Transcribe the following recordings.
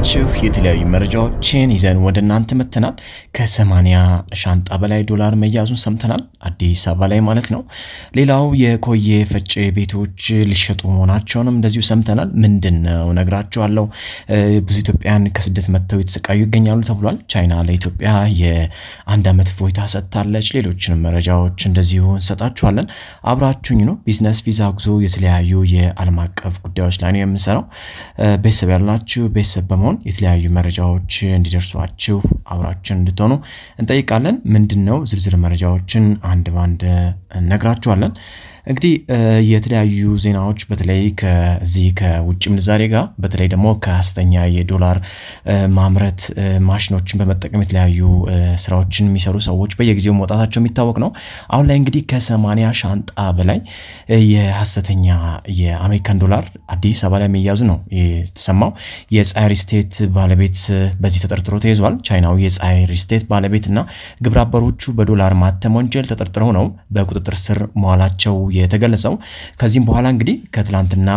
እንደምናላችሁ የተለያዩ መረጃዎችን ይዘን ወደ እናንተ መጥተናል። ከሰማንያ ሻንጣ በላይ ዶላር መያዙን ሰምተናል፣ አዲስ አበባ ላይ ማለት ነው። ሌላው የኮዬ ፈጬ ቤቶች ሊሸጡ መሆናቸውንም እንደዚሁ ሰምተናል። ምንድን ነው ነግራችኋለሁ። ብዙ ኢትዮጵያን ከስደት መጥተው የተሰቃዩ ይገኛሉ ተብሏል። ቻይና ለኢትዮጵያ የአንድ ዓመት እፎይታ ሰጥታለች። ሌሎችንም መረጃዎች እንደዚሁ እንሰጣችኋለን። አብራችሁኝ ነው። business visa፣ ጉዞ፣ የተለያዩ የዓለም አቀፍ ጉዳዮች ላይ ነው የምንሰራው። ቤተሰብ ያላችሁ ቤተሰብ በመሆን የተለያዩ መረጃዎች እንዲደርሷችሁ አብራችን እንድትሆኑ እንጠይቃለን። ምንድን ነው ዝርዝር መረጃዎችን አንድ ባንድ እነግራችኋለን። እንግዲህ የተለያዩ ዜናዎች በተለይ ከዚህ ከውጭ ምንዛሬ ጋር በተለይ ደግሞ ከሐሰተኛ የዶላር ማምረት ማሽኖችን በመጠቀም የተለያዩ ስራዎችን የሚሰሩ ሰዎች በየጊዜው መውጣታቸው የሚታወቅ ነው። አሁን ላይ እንግዲህ ከሰማንያ ሻንጣ በላይ የሐሰተኛ የአሜሪካን ዶላር አዲስ አበባ ላይ መያዙ ነው የተሰማው። የፀሐይ real estate ባለቤት በዚህ ተጠርጥሮ ተይዟል። ቻይናዊ የፀሐይ real estate ባለቤት እና ግብረ አበሮቹ በዶላር ማተም ወንጀል ተጠርጥረው ነው በቁጥጥር ስር መዋላቸው የተገለጸው። ከዚህም በኋላ እንግዲህ ከትላንትና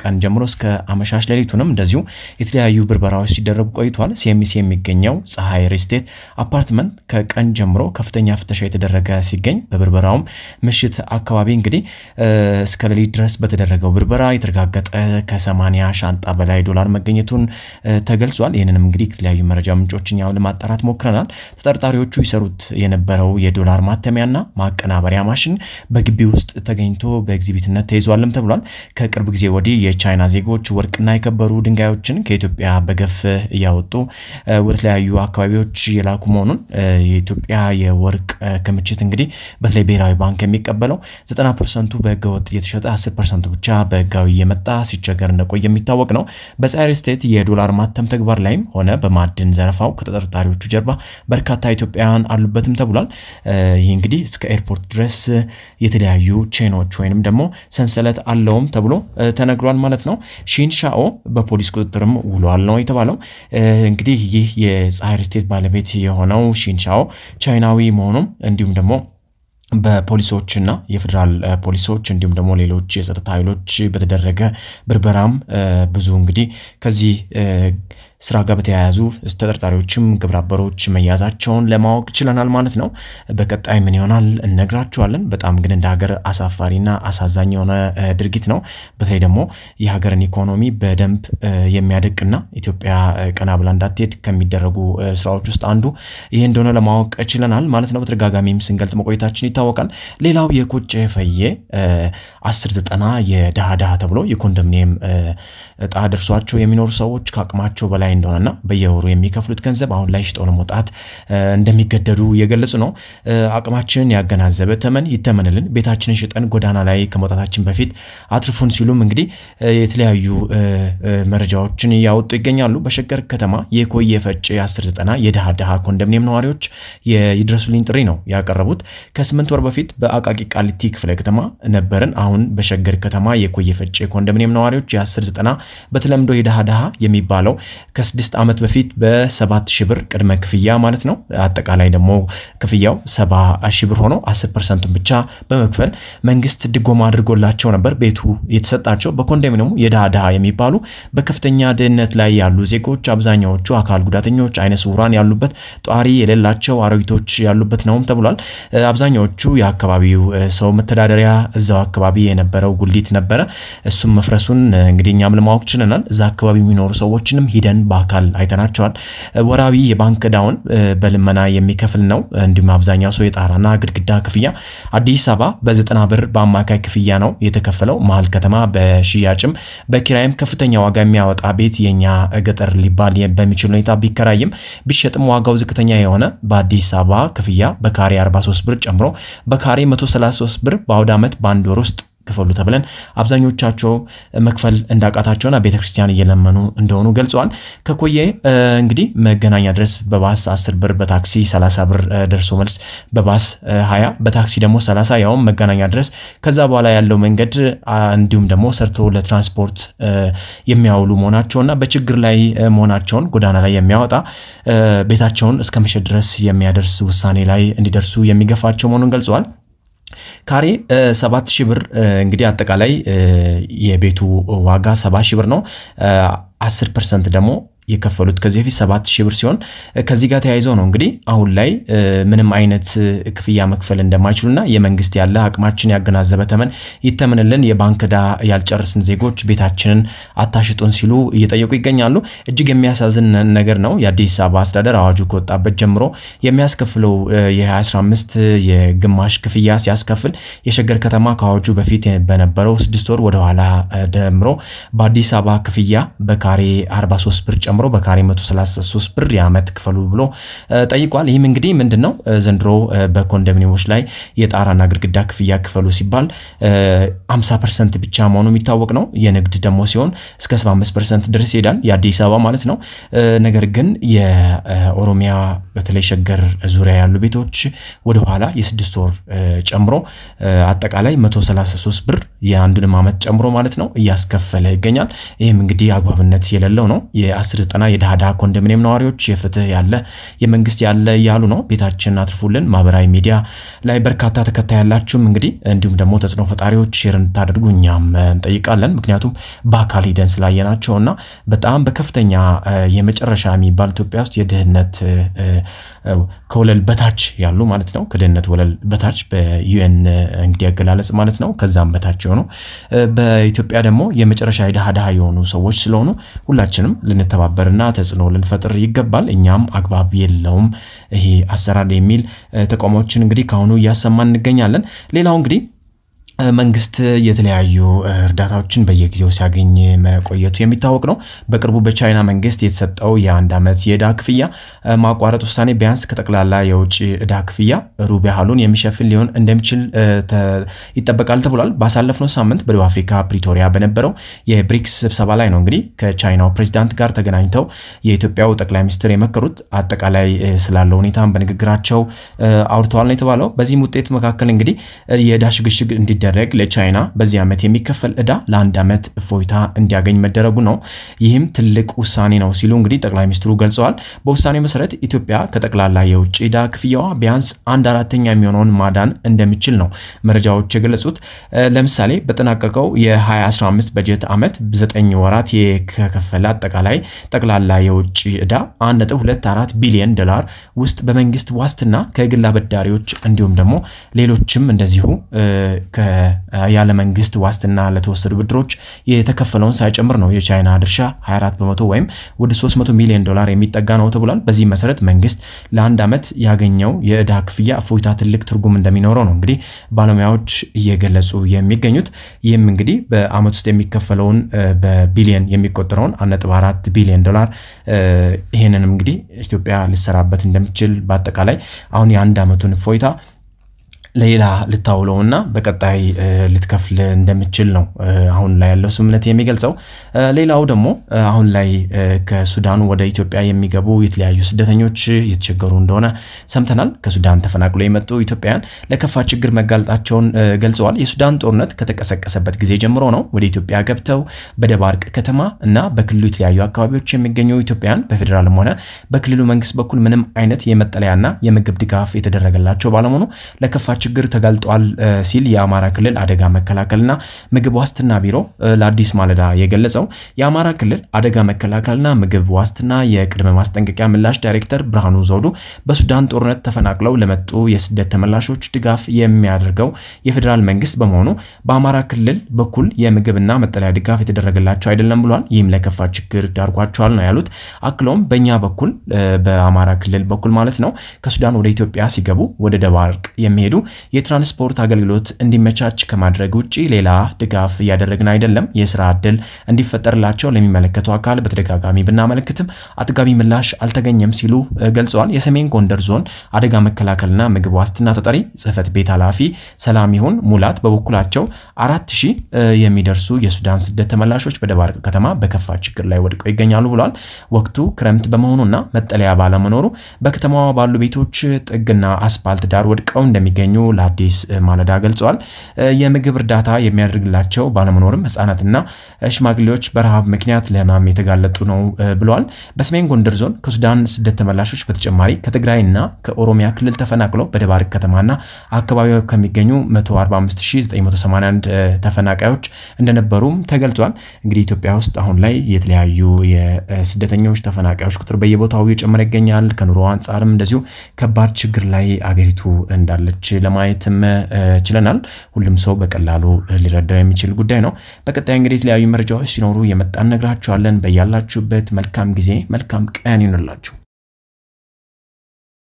ቀን ጀምሮ እስከ አመሻሽ ሌሊቱንም እንደዚሁ የተለያዩ ብርበራዎች ሲደረጉ ቆይቷል። ሲኤምሲ የሚገኘው ፀሐይ real estate አፓርትመንት ከቀን ጀምሮ ከፍተኛ ፍተሻ የተደረገ ሲገኝ በብርበራውም ምሽት አካባቢ እንግዲህ እስከ ሌሊት ድረስ በተደረገው ብርበራ የተረጋገጠ ከሰማንያ ሻንጣ በላይ ዶላር መገኘቱን ተገልጿል። ይህንንም እንግዲህ የተለያዩ መረጃ ምንጮች እኛም ለማጣራት ሞክረናል። ተጠርጣሪዎቹ ይሰሩት የነበረው የዶላር ማተሚያና ማቀናበሪያ ማሽን በግቢ ውስጥ ተገኝቶ በኤግዚቢትነት ተይዟልም ተብሏል። ከቅርብ ጊዜ ወዲህ የቻይና ዜጎች ወርቅና የከበሩ ድንጋዮችን ከኢትዮጵያ በገፍ እያወጡ ወደ አካባቢዎች የላኩ መሆኑን የኢትዮጵያ የወርቅ ክምችት እንግዲህ በተለይ ብሔራዊ ባንክ የሚቀበለው 90 ፐርሰንቱ በህገወጥ እየተሸጠ 10 ፐርሰንቱ ብቻ በህጋዊ እየመጣ ሲቸገር እንደቆየ የሚታወቅ ነው። በፀሐይ real estate የዶላር ማተም ተግባር ላይም ሆነ በማዕድን ዘረፋው ከተጠርጣሪዎቹ ጀርባ በርካታ ኢትዮጵያውያን አሉበትም ተብሏል። ይህ እንግዲህ እስከ ኤርፖርት ድረስ የተለያዩ chain ኦች ወይንም ደግሞ ሰንሰለት አለውም ተብሎ ተነግሯል ማለት ነው። ሺንሻኦ በፖሊስ ቁጥጥርም ውሏል ነው የተባለው። እንግዲህ ይህ የፀሐይ ስቴት ባለቤት የሆነው ሺንሻኦ ቻይናዊ መሆኑም እንዲሁም ደግሞ በፖሊሶችና የፌዴራል ፖሊሶች እንዲሁም ደግሞ ሌሎች የጸጥታ ኃይሎች በተደረገ ብርበራም ብዙ እንግዲህ ከዚህ ስራ ጋር በተያያዙ ተጠርጣሪዎችም ግብረ አበሮች መያዛቸውን ለማወቅ ችለናል ማለት ነው። በቀጣይ ምን ይሆናል እነግራችኋለን። በጣም ግን እንደ ሀገር አሳፋሪና አሳዛኝ የሆነ ድርጊት ነው። በተለይ ደግሞ የሀገርን ኢኮኖሚ በደንብ የሚያደቅና ኢትዮጵያ ቀና ብላ እንዳትሄድ ከሚደረጉ ስራዎች ውስጥ አንዱ ይህ እንደሆነ ለማወቅ ችለናል ማለት ነው። በተደጋጋሚም ስንገልጽ መቆየታችን ይታወቃል። ሌላው የቆጨ ፈዬ አስር ዘጠና የድሃ ድሃ ተብሎ የኮንዶሚኒየም እጣ ደርሷቸው የሚኖሩ ሰዎች ከአቅማቸው በላይ እንደሆነና በየወሩ የሚከፍሉት ገንዘብ አሁን ላይ ሽጠው ለመውጣት እንደሚገደዱ እየገለጹ ነው። አቅማችንን ያገናዘበ ተመን ይተመንልን፣ ቤታችንን ሽጠን ጎዳና ላይ ከመውጣታችን በፊት አትርፉን ሲሉም እንግዲህ የተለያዩ መረጃዎችን እያወጡ ይገኛሉ። በሸገር ከተማ የኮዬ ፈጬ 19 የድሃ ድሃ ኮንዶሚኒየም ነዋሪዎች የይድረሱልኝ ጥሪ ነው ያቀረቡት። ከስምንት ወር በፊት በአቃቂ ቃሊቲ ክፍለ ከተማ ነበርን። አሁን በሸገር ከተማ የኮዬ ፈጬ ኮንዶሚኒየም ነዋሪዎች የ19 በተለምዶ የድሃ ድሃ የሚባለው ከስድስት ዓመት በፊት በሰባት ሺህ ብር ቅድመ ክፍያ ማለት ነው። አጠቃላይ ደግሞ ክፍያው ሰባ ሺህ ብር ሆኖ አስር ፐርሰንቱን ብቻ በመክፈል መንግስት ድጎማ አድርጎላቸው ነበር ቤቱ የተሰጣቸው። በኮንዶሚኒየሙ የድሃ ድሃ የሚባሉ በከፍተኛ ድህነት ላይ ያሉ ዜጎች አብዛኛዎቹ አካል ጉዳተኞች፣ አይነ ስውራን ያሉበት፣ ጧሪ የሌላቸው አሮጊቶች ያሉበት ነውም ተብሏል። አብዛኛዎቹ የአካባቢው ሰው መተዳደሪያ እዛው አካባቢ የነበረው ጉሊት ነበረ። እሱም መፍረሱን እንግዲህ እኛም ለማወቅ ችለናል። እዛ አካባቢ የሚኖሩ ሰዎችንም ሂደን በአካል አይተናቸዋል። ወራዊ የባንክ ዕዳውን በልመና የሚከፍል ነው። እንዲሁም አብዛኛው ሰው የጣራና ግድግዳ ክፍያ አዲስ አበባ በዘጠና ብር በአማካይ ክፍያ ነው የተከፈለው። መሀል ከተማ በሽያጭም በኪራይም ከፍተኛ ዋጋ የሚያወጣ ቤት የኛ ገጠር ሊባል በሚችል ሁኔታ ቢከራይም ቢሸጥም ዋጋው ዝቅተኛ የሆነ በአዲስ አበባ ክፍያ በካሬ 43 ብር ጨምሮ በካሬ 133 ብር በአውደ ዓመት በአንድ ወር ውስጥ ክፈሉ ተብለን አብዛኞቻቸው መክፈል እንዳቃታቸውና ቤተክርስቲያን እየለመኑ እንደሆኑ ገልጸዋል። ከኮዬ እንግዲህ መገናኛ ድረስ በባስ 10 ብር፣ በታክሲ 30 ብር ደርሶ መልስ በባስ 20 በታክሲ ደግሞ 30 ያውም መገናኛ ድረስ። ከዛ በኋላ ያለው መንገድ እንዲሁም ደግሞ ሰርቶ ለትራንስፖርት የሚያውሉ መሆናቸውና በችግር ላይ መሆናቸውን ጎዳና ላይ የሚያወጣ ቤታቸውን እስከ መሸጥ ድረስ የሚያደርስ ውሳኔ ላይ እንዲደርሱ የሚገፋቸው መሆኑን ገልጸዋል። ካሬ ሰባት ሺህ ብር እንግዲህ አጠቃላይ የቤቱ ዋጋ ሰባ ሺህ ብር ነው። አስር ፐርሰንት ደግሞ የከፈሉት ከዚህ በፊት ሰባት ሺህ ብር ሲሆን ከዚህ ጋር ተያይዘው ነው እንግዲህ አሁን ላይ ምንም አይነት ክፍያ መክፈል እንደማይችሉና የመንግስት ያለ አቅማችን ያገናዘበ ተመን ይተምንልን፣ የባንክ ዕዳ ያልጨረስን ዜጎች ቤታችንን አታሽጡን ሲሉ እየጠየቁ ይገኛሉ። እጅግ የሚያሳዝን ነገር ነው። የአዲስ አበባ አስተዳደር አዋጁ ከወጣበት ጀምሮ የሚያስከፍለው የ2015 የግማሽ ክፍያ ሲያስከፍል የሸገር ከተማ ከአዋጁ በፊት በነበረው ስድስት ወር ወደኋላ ደምሮ በአዲስ አበባ ክፍያ በካሬ 43 ብር ጨምሮ በካሬ 133 ብር የዓመት ክፈሉ ብሎ ጠይቋል። ይህም እንግዲህ ምንድን ነው ዘንድሮ በኮንዶሚኒየሞች ላይ የጣራና ግድግዳ ክፍያ ክፈሉ ሲባል 50 ፐርሰንት ብቻ መሆኑ የሚታወቅ ነው። የንግድ ደግሞ ሲሆን እስከ 75 ፐርሰንት ድረስ ይሄዳል፣ የአዲስ አበባ ማለት ነው። ነገር ግን የኦሮሚያ በተለይ ሸገር ዙሪያ ያሉ ቤቶች ወደኋላ የስድስት ወር ጨምሮ አጠቃላይ 133 ብር የአንዱንም ዓመት ጨምሮ ማለት ነው እያስከፈለ ይገኛል። ይህም እንግዲህ አግባብነት የሌለው ነው። የአስር ዘጠና የድሃ ድሃ ኮንዶሚኒየም ነዋሪዎች የፍትህ ያለ የመንግስት ያለ እያሉ ነው። ቤታችንን አትርፉልን። ማህበራዊ ሚዲያ ላይ በርካታ ተከታይ ያላችሁም እንግዲህ እንዲሁም ደግሞ ተጽዕኖ ፈጣሪዎች share እንድታደርጉ እኛም እንጠይቃለን። ምክንያቱም በአካል ሂደን ስላየናቸው እና በጣም በከፍተኛ የመጨረሻ የሚባል ኢትዮጵያ ውስጥ የድህነት ከወለል በታች ያሉ ማለት ነው ከድህነት ወለል በታች በዩኤን እንግዲህ አገላለጽ ማለት ነው ከዛም በታች የሆኑ በኢትዮጵያ ደግሞ የመጨረሻ የድሃ ድሃ የሆኑ ሰዎች ስለሆኑ ሁላችንም ልንተባበርና ተጽዕኖ ልንፈጥር ይገባል። እኛም አግባብ የለውም ይሄ አሰራር የሚል ተቃውሞችን እንግዲህ ከአሁኑ እያሰማን እንገኛለን። ሌላው እንግዲህ መንግስት የተለያዩ እርዳታዎችን በየጊዜው ሲያገኝ መቆየቱ የሚታወቅ ነው። በቅርቡ በቻይና መንግስት የተሰጠው የአንድ ዓመት የዕዳ ክፍያ ማቋረጥ ውሳኔ ቢያንስ ከጠቅላላ የውጭ ዕዳ ክፍያ ሩብ ያህሉን የሚሸፍን ሊሆን እንደሚችል ይጠበቃል ተብሏል። ባሳለፍነው ሳምንት በደቡብ አፍሪካ ፕሪቶሪያ በነበረው የብሪክስ ስብሰባ ላይ ነው እንግዲህ ከቻይናው ፕሬዚዳንት ጋር ተገናኝተው የኢትዮጵያው ጠቅላይ ሚኒስትር የመከሩት አጠቃላይ ስላለው ሁኔታም በንግግራቸው አውርተዋል ነው የተባለው። በዚህም ውጤት መካከል እንግዲህ የዕዳ ሽግሽግ እንዲደ ደረግ ለቻይና በዚህ ዓመት የሚከፈል ዕዳ ለአንድ ዓመት እፎይታ እንዲያገኝ መደረጉ ነው። ይህም ትልቅ ውሳኔ ነው ሲሉ እንግዲህ ጠቅላይ ሚኒስትሩ ገልጸዋል። በውሳኔው መሰረት ኢትዮጵያ ከጠቅላላ የውጭ ዕዳ ክፍያዋ ቢያንስ አንድ አራተኛ የሚሆነውን ማዳን እንደሚችል ነው መረጃዎች የገለጹት። ለምሳሌ በጠናቀቀው የ2015 በጀት ዓመት 9 ወራት የከፈለ አጠቃላይ ጠቅላላ የውጭ ዕዳ 1.24 ቢሊዮን ዶላር ውስጥ በመንግስት ዋስትና ከግል አበዳሪዎች እንዲሁም ደግሞ ሌሎችም እንደዚሁ ያለ መንግስት ዋስትና ለተወሰዱ ብድሮች የተከፈለውን ሳይጨምር ነው የቻይና ድርሻ 24 በመቶ ወይም ወደ 300 ሚሊዮን ዶላር የሚጠጋ ነው ተብሏል። በዚህ መሰረት መንግስት ለአንድ ዓመት ያገኘው የዕዳ ክፍያ እፎይታ ትልቅ ትርጉም እንደሚኖረው ነው እንግዲህ ባለሙያዎች እየገለጹ የሚገኙት። ይህም እንግዲህ በዓመት ውስጥ የሚከፈለውን በቢሊየን የሚቆጠረውን 1.4 ቢሊዮን ዶላር ይህንንም እንግዲህ ኢትዮጵያ ልሰራበት እንደምችል በአጠቃላይ አሁን የአንድ ዓመቱን እፎይታ ሌላ ልታውለውና በቀጣይ ልትከፍል እንደምችል ነው አሁን ላይ ያለው ስምምነት የሚገልጸው። ሌላው ደግሞ አሁን ላይ ከሱዳን ወደ ኢትዮጵያ የሚገቡ የተለያዩ ስደተኞች እየተቸገሩ እንደሆነ ሰምተናል። ከሱዳን ተፈናቅሎ የመጡ ኢትዮጵያውያን ለከፋ ችግር መጋለጣቸውን ገልጸዋል። የሱዳን ጦርነት ከተቀሰቀሰበት ጊዜ ጀምሮ ነው ወደ ኢትዮጵያ ገብተው በደባርቅ ከተማ እና በክልሉ የተለያዩ አካባቢዎች የሚገኙ ኢትዮጵያውያን በፌዴራልም ሆነ በክልሉ መንግስት በኩል ምንም አይነት የመጠለያና የምግብ ድጋፍ የተደረገላቸው ባለመሆኑ ለከፋ ችግር ተጋልጧል ሲል የአማራ ክልል አደጋ መከላከልና ምግብ ዋስትና ቢሮ ለአዲስ ማለዳ የገለጸው የአማራ ክልል አደጋ መከላከልና ምግብ ዋስትና የቅድመ ማስጠንቀቂያ ምላሽ ዳይሬክተር ብርሃኑ ዘውዱ በሱዳን ጦርነት ተፈናቅለው ለመጡ የስደት ተመላሾች ድጋፍ የሚያደርገው የፌዴራል መንግስት በመሆኑ በአማራ ክልል በኩል የምግብና መጠለያ ድጋፍ የተደረገላቸው አይደለም ብሏል። ይህም ለከፋ ችግር ዳርጓቸዋል ነው ያሉት። አክለውም በእኛ በኩል በአማራ ክልል በኩል ማለት ነው ከሱዳን ወደ ኢትዮጵያ ሲገቡ ወደ ደባርቅ የሚሄዱ የትራንስፖርት አገልግሎት እንዲመቻች ከማድረግ ውጭ ሌላ ድጋፍ እያደረግን አይደለም። የስራ ዕድል እንዲፈጠርላቸው ለሚመለከተው አካል በተደጋጋሚ ብናመለክትም አጥጋቢ ምላሽ አልተገኘም ሲሉ ገልጸዋል። የሰሜን ጎንደር ዞን አደጋ መከላከልና ምግብ ዋስትና ተጠሪ ጽህፈት ቤት ኃላፊ ሰላም ይሁን ሙላት በበኩላቸው አራት ሺህ የሚደርሱ የሱዳን ስደት ተመላሾች በደባርቅ ከተማ በከፋ ችግር ላይ ወድቀው ይገኛሉ ብለዋል። ወቅቱ ክረምት በመሆኑና መጠለያ ባለመኖሩ በከተማዋ ባሉ ቤቶች ጥግና አስፓልት ዳር ወድቀው እንደሚገኙ ለአዲስ ማለዳ ገልጸዋል። የምግብ እርዳታ የሚያደርግላቸው ባለመኖርም ህጻናትና ሽማግሌዎች በረሃብ ምክንያት ለህማም የተጋለጡ ነው ብለዋል። በሰሜን ጎንደር ዞን ከሱዳን ስደት ተመላሾች በተጨማሪ ከትግራይና ከኦሮሚያ ክልል ተፈናቅለው በደባርቅ ከተማና አካባቢው ከሚገኙ 145981 ተፈናቃዮች እንደነበሩም ተገልጿል። እንግዲህ ኢትዮጵያ ውስጥ አሁን ላይ የተለያዩ የስደተኞች ተፈናቃዮች ቁጥር በየቦታው እየጨመረ ይገኛል። ከኑሮ አንጻርም እንደዚሁ ከባድ ችግር ላይ አገሪቱ እንዳለች ለማየትም ችለናል። ሁሉም ሰው በቀላሉ ሊረዳው የሚችል ጉዳይ ነው። በቀጣይ እንግዲህ የተለያዩ መረጃዎች ሲኖሩ የመጣን ነግራችኋለን። በያላችሁበት መልካም ጊዜ መልካም ቀን ይሁንላችሁ።